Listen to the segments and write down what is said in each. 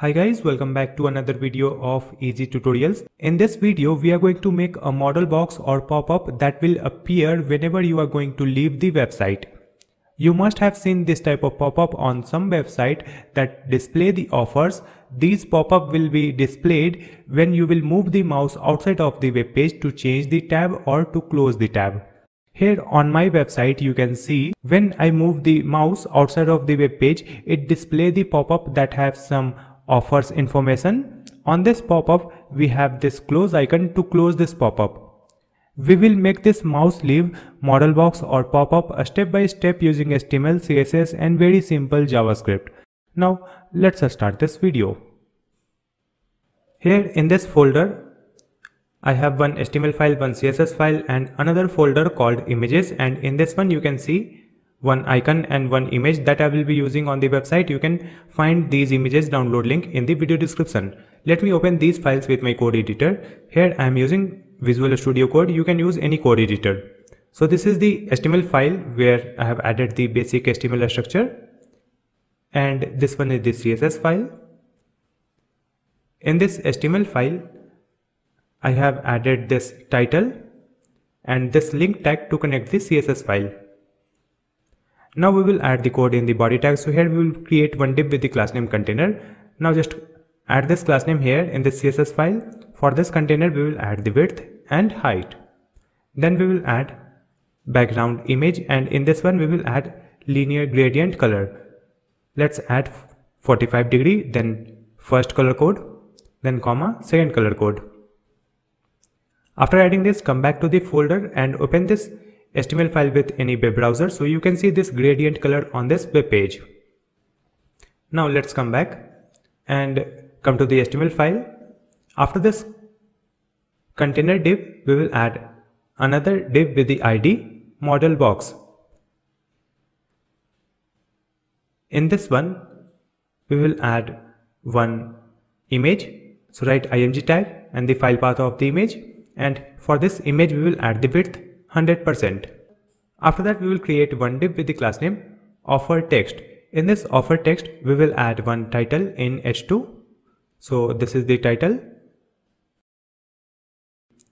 Hi guys, welcome back to another video of Easy Tutorials. In this video, we are going to make a modal box or pop-up that will appear whenever you are going to leave the website. You must have seen this type of pop-up on some website that display the offers. These pop-up will be displayed when you will move the mouse outside of the web page to change the tab or to close the tab. Here on my website you can see when I move the mouse outside of the web page it display the pop-up that have some offers information. On this pop-up, we have this close icon to close this pop-up. We will make this mouse leave model box or pop-up a step by step using HTML, CSS and very simple JavaScript. Now let's start this video. Here in this folder, I have one HTML file, one CSS file and another folder called images and in this one you can see one icon and one image that I will be using on the website. You can find these images download link in the video description. Let me open these files with my code editor. Here I am using Visual Studio Code. You can use any code editor. So this is the HTML file where I have added the basic HTML structure and this one is the CSS file. In this HTML file, I have added this title and this link tag to connect the CSS file. Now we will add the code in the body tag. So here we will create one div with the class name container. Now just add this class name here in the CSS file. For this container we will add the width and height. Then we will add background image and in this one we will add linear gradient color. Let's add 45 degree then first color code then comma second color code. After adding this come back to the folder and open this HTML file with any web browser. So you can see this gradient color on this web page. Now let's come back and come to the HTML file. After this container div, we will add another div with the ID model box. In this one, we will add one image. So write img tag and the file path of the image. And for this image, we will add the width 100%. After that we will create one div with the class name offer text. In this offer text we will add one title in h2. So this is the title.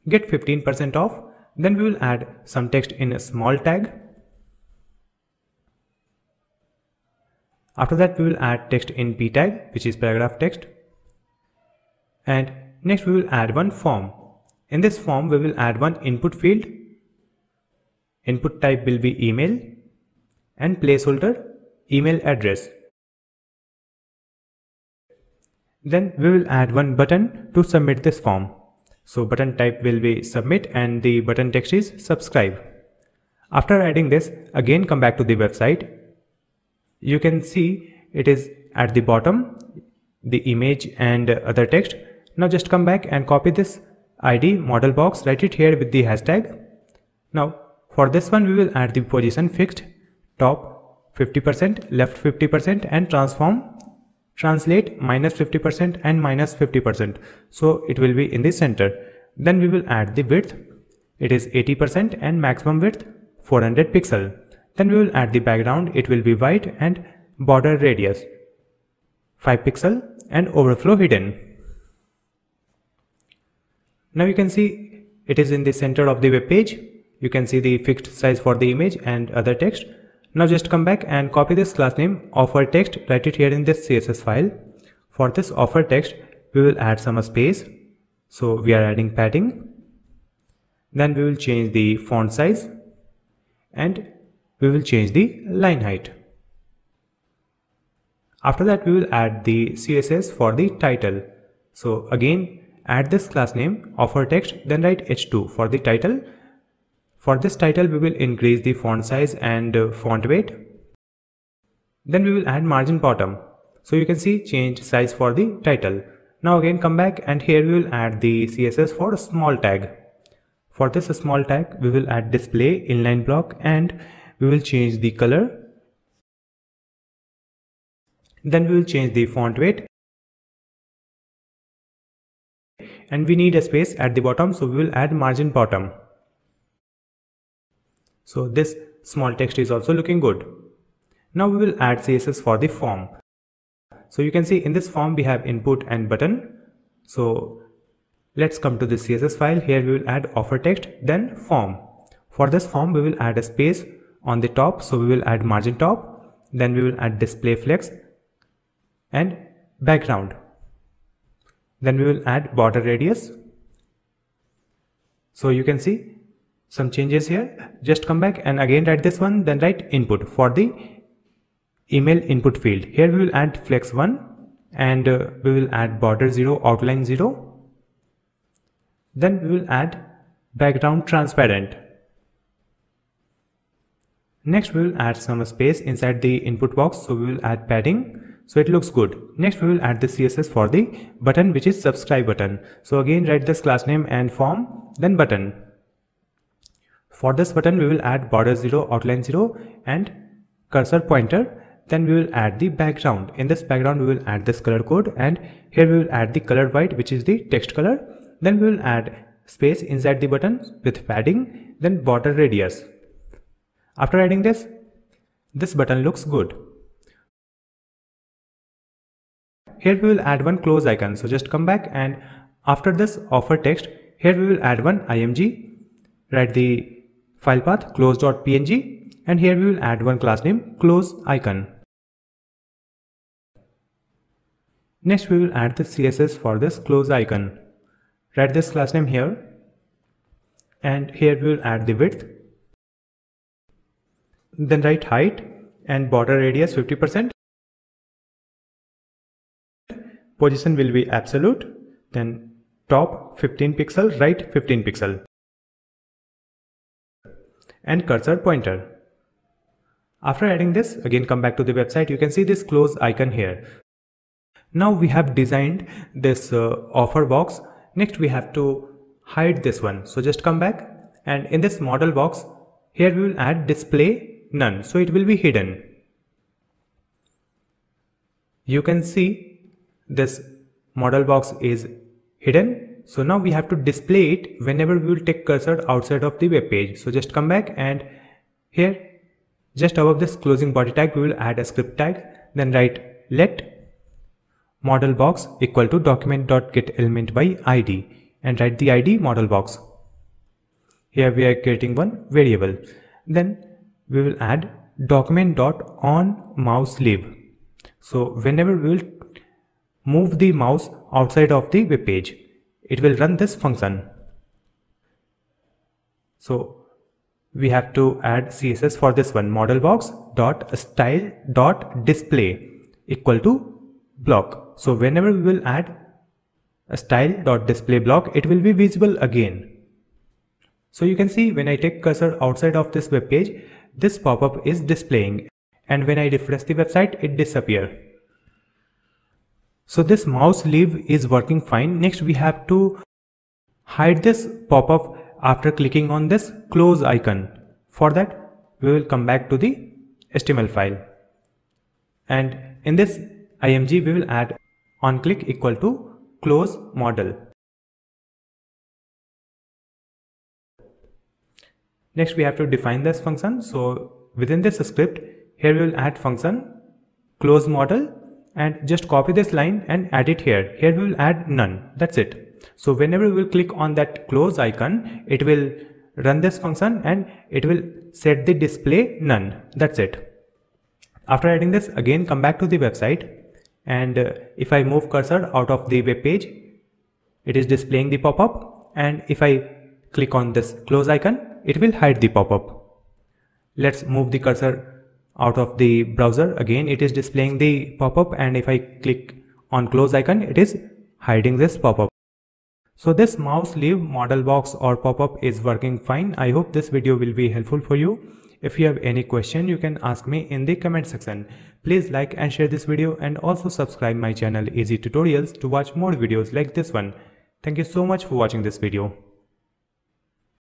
Get 15% off. Then we will add some text in a small tag. After that we will add text in p tag which is paragraph text. And next we will add one form. In this form we will add one input field Input type will be email and placeholder email address. Then we will add one button to submit this form. So button type will be submit and the button text is subscribe. After adding this, again come back to the website. You can see it is at the bottom, the image and other text. Now just come back and copy this ID model box, write it here with the hashtag. Now for this one we will add the position fixed, top 50%, left 50% and transform translate minus 50% and minus 50%. So it will be in the center. Then we will add the width. It is 80% and maximum width 400 pixel. Then we will add the background. It will be white and border radius 5 pixel and overflow hidden. Now you can see it is in the center of the web page you can see the fixed size for the image and other text. Now just come back and copy this class name offer text, write it here in this CSS file. For this offer text, we will add some space. So we are adding padding. Then we will change the font size and we will change the line height. After that, we will add the CSS for the title. So again, add this class name offer text, then write h2 for the title for this title, we will increase the font size and uh, font weight. Then we will add margin bottom. So you can see change size for the title. Now again come back and here we will add the CSS for small tag. For this small tag, we will add display inline block and we will change the color. Then we will change the font weight. And we need a space at the bottom so we will add margin bottom. So this small text is also looking good. Now we will add CSS for the form. So you can see in this form we have input and button. So let's come to the CSS file. Here we will add offer text then form. For this form we will add a space on the top. So we will add margin top. Then we will add display flex and background. Then we will add border radius. So you can see some changes here. Just come back and again write this one, then write input for the email input field. Here we will add flex 1 and uh, we will add border 0, outline 0. Then we will add background transparent. Next we will add some space inside the input box so we will add padding so it looks good. Next we will add the CSS for the button which is subscribe button. So again write this class name and form then button. For this button we will add border 0, outline 0 and cursor pointer. Then we will add the background. In this background we will add this color code and here we will add the color white which is the text color. Then we will add space inside the button with padding then border radius. After adding this, this button looks good. Here we will add one close icon. So just come back and after this offer text, here we will add one img, write the file path close.png and here we will add one class name close icon. Next we will add the CSS for this close icon. Write this class name here and here we will add the width. Then write height and border radius 50% position will be absolute then top 15 pixel right 15 pixel and cursor pointer. After adding this again come back to the website. You can see this close icon here. Now we have designed this uh, offer box. Next we have to hide this one. So just come back and in this model box here we will add display none. So it will be hidden. You can see this model box is hidden so now we have to display it whenever we will take cursor outside of the web page. So just come back and here just above this closing body tag we will add a script tag. Then write let model box equal to document.get element by id and write the id model box. Here we are creating one variable. Then we will add document.on mouse leave so whenever we will move the mouse outside of the web page. It will run this function. So we have to add CSS for this one model box dot style dot display equal to block. So whenever we will add a style dot display block, it will be visible again. So you can see when I take cursor outside of this web page, this pop-up is displaying and when I refresh the website, it disappears. So this mouse leave is working fine. Next we have to hide this pop-up after clicking on this close icon. For that we will come back to the HTML file. And in this img we will add on click equal to close model. Next we have to define this function. So within this script here we will add function close model and just copy this line and add it here. Here we will add none. That's it. So whenever we will click on that close icon, it will run this function and it will set the display none. That's it. After adding this, again come back to the website and uh, if I move cursor out of the web page, it is displaying the pop-up and if I click on this close icon, it will hide the pop-up. Let's move the cursor out of the browser again it is displaying the pop-up and if I click on close icon it is hiding this pop-up. So this mouse leave model box or pop-up is working fine. I hope this video will be helpful for you. If you have any question you can ask me in the comment section. Please like and share this video and also subscribe my channel Easy Tutorials to watch more videos like this one. Thank you so much for watching this video.